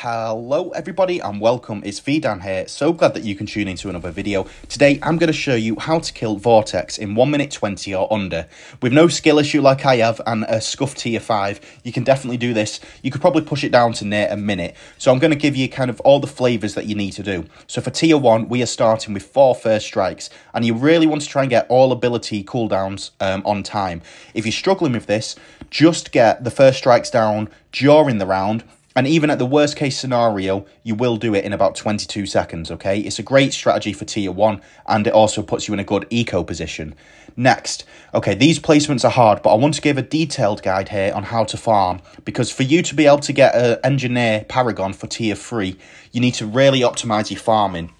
Hello everybody and welcome, it's VeDAN here, so glad that you can tune into another video. Today I'm going to show you how to kill Vortex in 1 minute 20 or under. With no skill issue like I have and a scuff tier 5, you can definitely do this. You could probably push it down to near a minute. So I'm going to give you kind of all the flavours that you need to do. So for tier 1 we are starting with 4 first strikes and you really want to try and get all ability cooldowns um, on time. If you're struggling with this, just get the first strikes down during the round and even at the worst case scenario, you will do it in about 22 seconds, okay? It's a great strategy for tier 1 and it also puts you in a good eco position. Next, okay, these placements are hard, but I want to give a detailed guide here on how to farm because for you to be able to get an engineer paragon for tier 3, you need to really optimize your farming.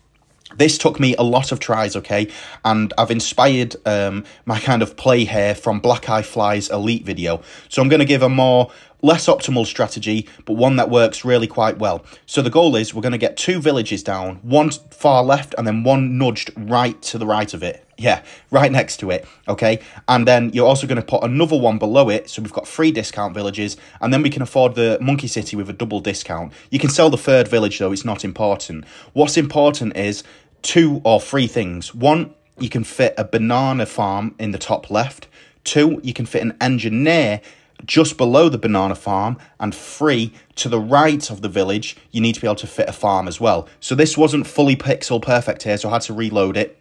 This took me a lot of tries, okay? And I've inspired um, my kind of play here from Black Eye Fly's Elite video. So I'm going to give a more less optimal strategy, but one that works really quite well. So the goal is we're going to get two villages down, one far left and then one nudged right to the right of it. Yeah, right next to it, okay? And then you're also going to put another one below it, so we've got three discount villages, and then we can afford the Monkey City with a double discount. You can sell the third village, though, it's not important. What's important is two or three things. One, you can fit a banana farm in the top left. Two, you can fit an engineer just below the banana farm. And three to the right of the village you need to be able to fit a farm as well. So this wasn't fully pixel perfect here so i had to reload it.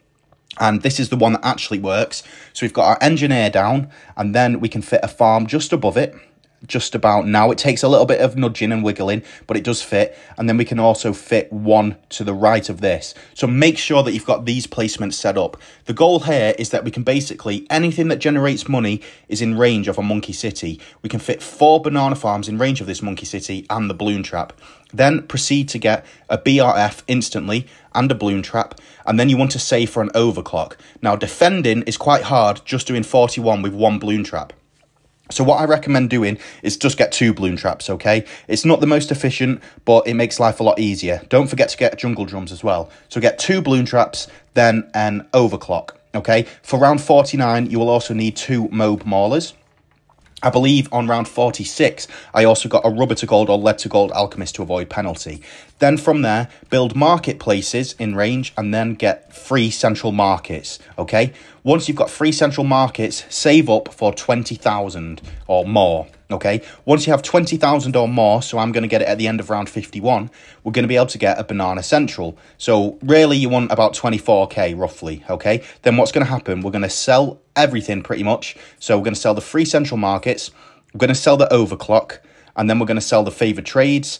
And this is the one that actually works. So we've got our engineer down and then we can fit a farm just above it just about now. It takes a little bit of nudging and wiggling, but it does fit. And then we can also fit one to the right of this. So make sure that you've got these placements set up. The goal here is that we can basically, anything that generates money is in range of a monkey city. We can fit four banana farms in range of this monkey city and the balloon trap. Then proceed to get a BRF instantly and a balloon trap, and then you want to save for an overclock. Now, defending is quite hard just doing 41 with one balloon trap. So what I recommend doing is just get two balloon traps, okay? It's not the most efficient, but it makes life a lot easier. Don't forget to get jungle drums as well. So get two balloon traps, then an overclock, okay? For round 49, you will also need two mob maulers. I believe on round 46, I also got a rubber to gold or lead to gold alchemist to avoid penalty. Then from there, build marketplaces in range and then get free central markets, okay? Once you've got free central markets, save up for 20,000 or more, okay? Once you have 20,000 or more, so I'm going to get it at the end of round 51, we're going to be able to get a banana central. So really you want about 24k roughly, okay? Then what's going to happen, we're going to sell everything pretty much. So we're going to sell the free central markets, we're going to sell the overclock, and then we're going to sell the favored trades,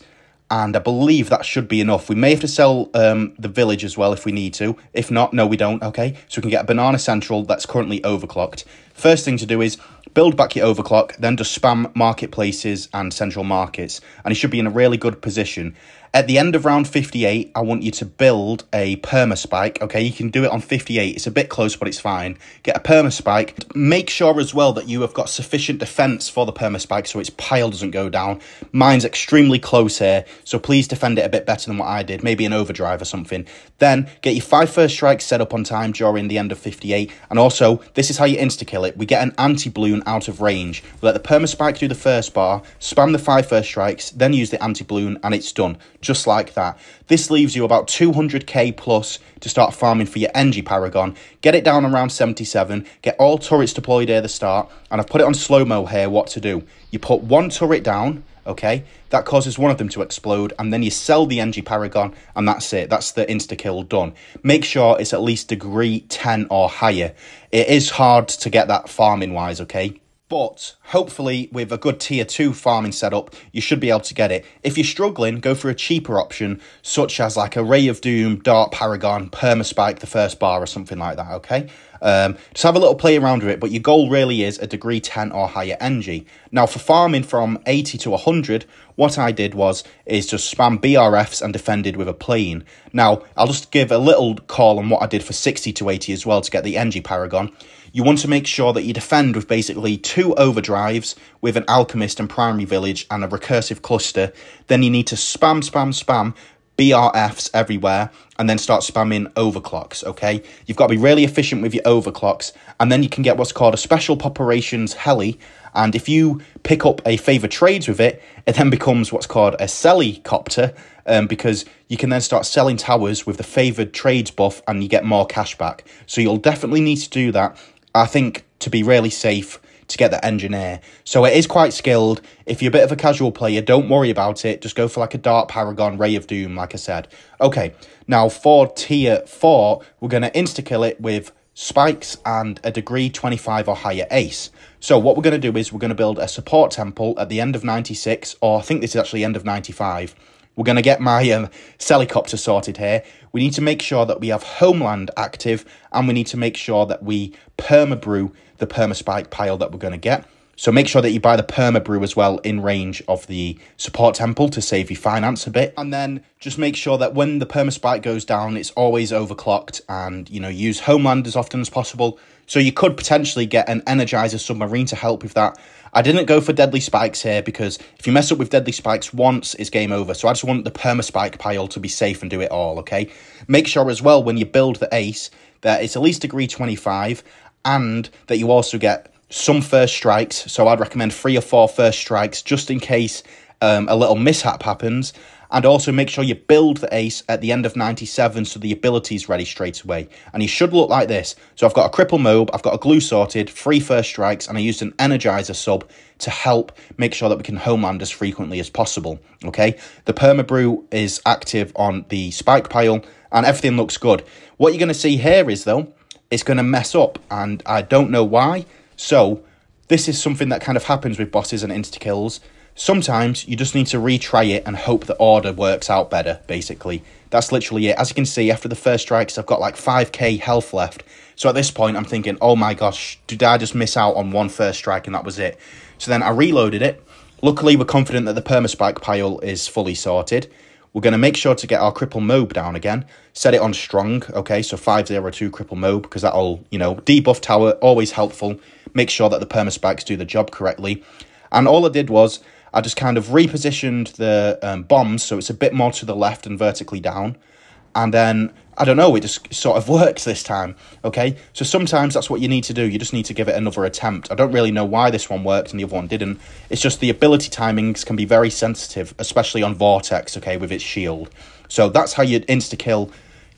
and I believe that should be enough. We may have to sell um, the village as well if we need to. If not, no, we don't, okay? So we can get a Banana Central that's currently overclocked. First thing to do is build back your overclock, then just spam marketplaces and central markets, and it should be in a really good position. At the end of round 58, I want you to build a perma spike. Okay, you can do it on 58. It's a bit close, but it's fine. Get a perma spike. Make sure as well that you have got sufficient defense for the perma spike so its pile doesn't go down. Mine's extremely close here, so please defend it a bit better than what I did. Maybe an overdrive or something. Then get your five first strikes set up on time during the end of 58. And also, this is how you insta kill it. We get an anti balloon out of range. We let the perma spike do the first bar, spam the five first strikes, then use the anti balloon, and it's done just like that. This leaves you about 200k plus to start farming for your Engie Paragon. Get it down around 77, get all turrets deployed at the start, and I've put it on slow-mo here what to do. You put one turret down, okay? That causes one of them to explode, and then you sell the Engie Paragon, and that's it. That's the insta-kill done. Make sure it's at least degree 10 or higher. It is hard to get that farming-wise, okay? But hopefully, with a good tier 2 farming setup, you should be able to get it. If you're struggling, go for a cheaper option, such as like a Ray of Doom, Dart Paragon, Permaspike, the first bar, or something like that, okay? Um, just have a little play around with it, but your goal really is a degree 10 or higher Engie. Now, for farming from 80 to 100, what I did was is just spam BRFs and defended with a plane. Now, I'll just give a little call on what I did for 60 to 80 as well to get the Engie Paragon you want to make sure that you defend with basically two overdrives with an alchemist and primary village and a recursive cluster. Then you need to spam, spam, spam BRFs everywhere and then start spamming overclocks, okay? You've got to be really efficient with your overclocks and then you can get what's called a Special Operations Heli and if you pick up a favour trades with it, it then becomes what's called a Sellicopter um, because you can then start selling towers with the favoured trades buff and you get more cash back. So you'll definitely need to do that, I think, to be really safe to get the engineer. So it is quite skilled. If you're a bit of a casual player, don't worry about it. Just go for like a Dart Paragon, Ray of Doom, like I said. Okay, now for tier 4, we're going to insta-kill it with spikes and a degree 25 or higher ace. So what we're going to do is we're going to build a support temple at the end of 96, or I think this is actually end of 95. We're going to get my um, helicopter sorted here. We need to make sure that we have Homeland active, and we need to make sure that we perma-brew the perma spike pile that we're going to get. So make sure that you buy the perma brew as well in range of the support temple to save you finance a bit. And then just make sure that when the perma spike goes down, it's always overclocked and, you know, use homeland as often as possible. So you could potentially get an energizer submarine to help with that. I didn't go for deadly spikes here because if you mess up with deadly spikes once, it's game over. So I just want the perma spike pile to be safe and do it all, okay? Make sure as well when you build the ace that it's at least degree 25 and that you also get some first strikes. So I'd recommend three or four first strikes just in case um, a little mishap happens. And also make sure you build the ace at the end of 97 so the ability is ready straight away. And he should look like this. So I've got a cripple mob, I've got a glue sorted, three first strikes, and I used an energizer sub to help make sure that we can homeland as frequently as possible. Okay, the perma brew is active on the spike pile and everything looks good. What you're going to see here is though, it's going to mess up, and I don't know why. So, this is something that kind of happens with bosses and insta kills. Sometimes you just need to retry it and hope the order works out better, basically. That's literally it. As you can see, after the first strikes, I've got like 5k health left. So at this point, I'm thinking, oh my gosh, did I just miss out on one first strike and that was it? So then I reloaded it. Luckily, we're confident that the permaspike pile is fully sorted. We're going to make sure to get our cripple mob down again. Set it on strong, okay? So 502 cripple mob, because that'll, you know, debuff tower, always helpful. Make sure that the permaspikes do the job correctly. And all I did was, I just kind of repositioned the um, bombs so it's a bit more to the left and vertically down. And then I don't know, it just sort of works this time, okay? So sometimes that's what you need to do. You just need to give it another attempt. I don't really know why this one worked and the other one didn't. It's just the ability timings can be very sensitive, especially on Vortex, okay, with its shield. So that's how you insta-kill.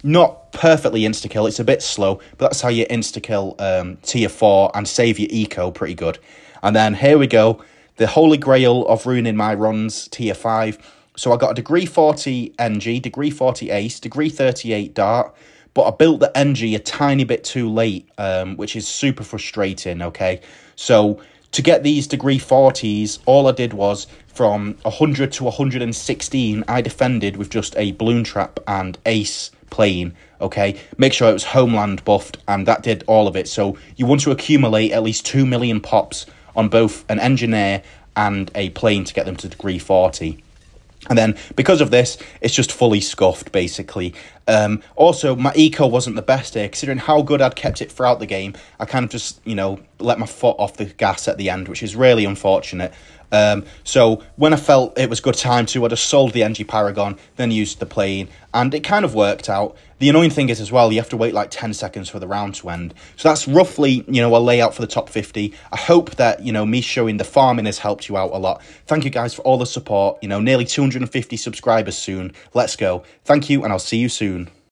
Not perfectly insta-kill, it's a bit slow, but that's how you insta-kill um, tier 4 and save your eco pretty good. And then here we go, the holy grail of ruining my runs, tier 5 so I got a degree 40 Engie, degree 40 ace, degree 38 dart, but I built the Engie a tiny bit too late, um, which is super frustrating, okay? So to get these degree 40s, all I did was from 100 to 116, I defended with just a balloon trap and ace plane, okay? Make sure it was homeland buffed, and that did all of it. So you want to accumulate at least 2 million pops on both an engineer and a plane to get them to degree 40. And then because of this, it's just fully scuffed, basically. Um, also, my eco wasn't the best here, considering how good I'd kept it throughout the game. I kind of just, you know, let my foot off the gas at the end, which is really unfortunate. Um, so when I felt it was good time to, I just sold the Engie Paragon, then used the plane, and it kind of worked out. The annoying thing is as well, you have to wait like 10 seconds for the round to end. So that's roughly, you know, a layout for the top 50. I hope that, you know, me showing the farming has helped you out a lot. Thank you guys for all the support. You know, nearly 250 subscribers soon. Let's go. Thank you, and I'll see you soon.